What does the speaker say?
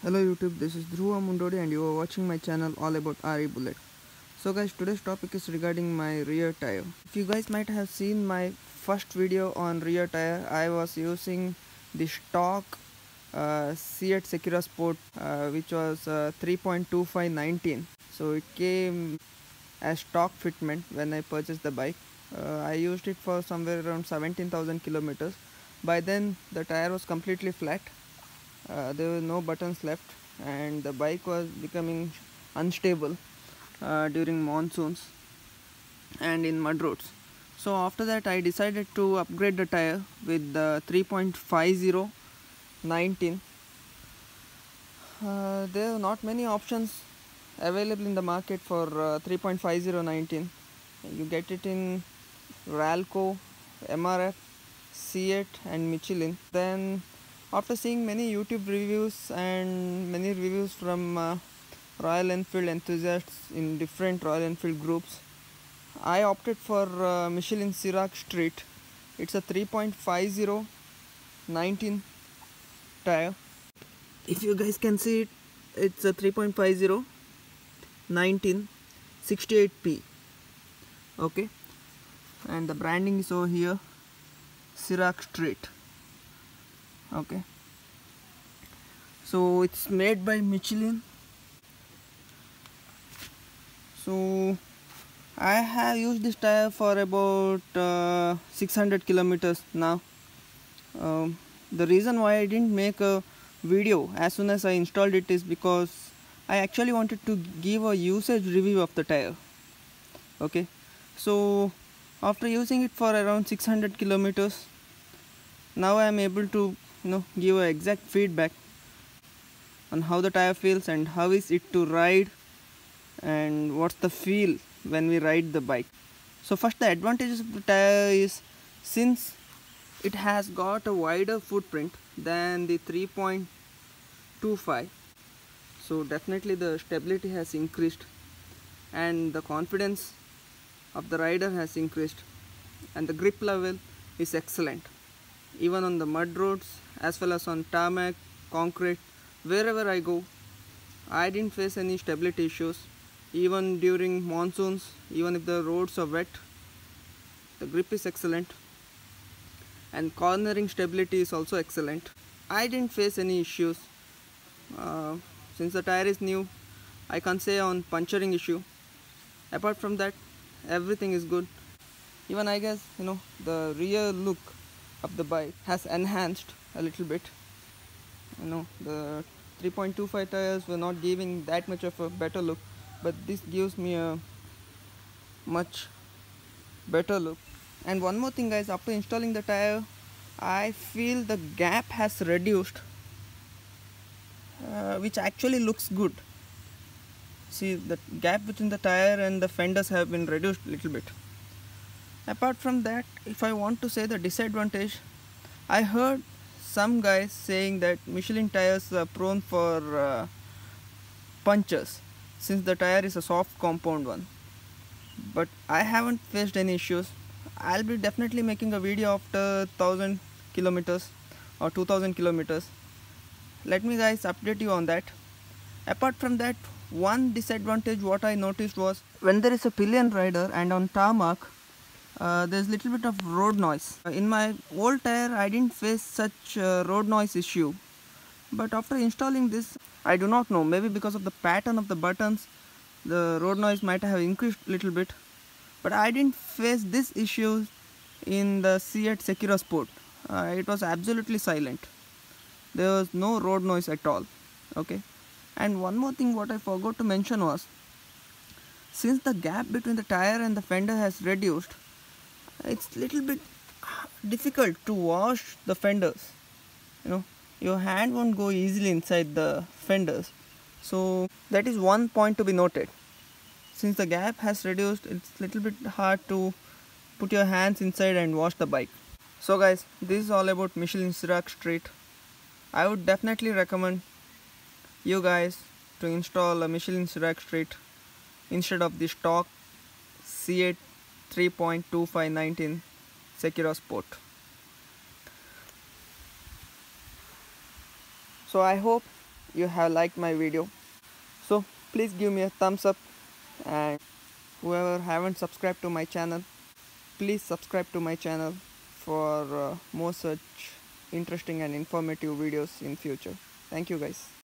Hello YouTube, this is Dhruva Mundodi and you are watching my channel all about RE Bullet. So guys, today's topic is regarding my rear tire. If you guys might have seen my first video on rear tire, I was using the stock uh, CEAT Secura Sport uh, which was uh, 3.2519. So it came as stock fitment when I purchased the bike. Uh, I used it for somewhere around 17,000 kilometers. By then the tire was completely flat uh, there were no buttons left and the bike was becoming unstable uh, during monsoons and in mud roads. So after that i decided to upgrade the tire with the 3.50 19 uh, there are not many options available in the market for uh, 3.50 19 you get it in ralco mrf CEAT and michelin. Then after seeing many YouTube reviews and many reviews from uh, Royal Enfield enthusiasts in different Royal Enfield groups, I opted for uh, Michelin Sirac Street. It's a 3.50 19 tire. If you guys can see it, it's a 3.50 19 68p. Okay, and the branding is over here Sirac Street okay. So it's made by Michelin. So I have used this tire for about uh, 600 kilometers now. Um, the reason why I didn't make a video as soon as I installed it is because I actually wanted to give a usage review of the tire. Okay. So after using it for around 600 kilometers now I am able to you know give a exact feedback on how the tire feels and how is it to ride and what's the feel when we ride the bike. So first the advantages of the tire is since it has got a wider footprint than the 3.25 so definitely the stability has increased and the confidence of the rider has increased and the grip level is excellent. Even on the mud roads as well as on tarmac, concrete, wherever I go. I didn't face any stability issues even during monsoons, even if the roads are wet. The grip is excellent and cornering stability is also excellent. I didn't face any issues. Uh, since the tire is new, I can't say on puncturing issue. Apart from that, everything is good. Even I guess, you know, the rear look of the bike has enhanced a little bit. You know the 3.25 tires were not giving that much of a better look but this gives me a much better look. And one more thing guys after installing the tire I feel the gap has reduced uh, which actually looks good. See the gap between the tire and the fenders have been reduced a little bit apart from that if I want to say the disadvantage I heard some guys saying that Michelin tires are prone for uh, punctures since the tire is a soft compound one. But I haven't faced any issues. I'll be definitely making a video after 1000 kilometers or 2000 kilometers. Let me guys update you on that. Apart from that one disadvantage what I noticed was when there is a pillion rider and on tarmac uh, there's a little bit of road noise. Uh, in my old tire I didn't face such uh, road noise issue but after installing this I do not know maybe because of the pattern of the buttons the road noise might have increased a little bit but I didn't face this issue in the CEAT Secura Sport. Uh, it was absolutely silent. There was no road noise at all. Okay. And one more thing what I forgot to mention was since the gap between the tire and the fender has reduced it's little bit difficult to wash the fenders. You know your hand won't go easily inside the fenders. So that is one point to be noted. Since the gap has reduced it's little bit hard to put your hands inside and wash the bike. So guys this is all about Michelin Sirac Street. I would definitely recommend you guys to install a Michelin Sirac Street instead of the stock CEAT 3.2519 Secura port. So I hope you have liked my video. So please give me a thumbs up and whoever haven't subscribed to my channel please subscribe to my channel for uh, more such interesting and informative videos in future. Thank you guys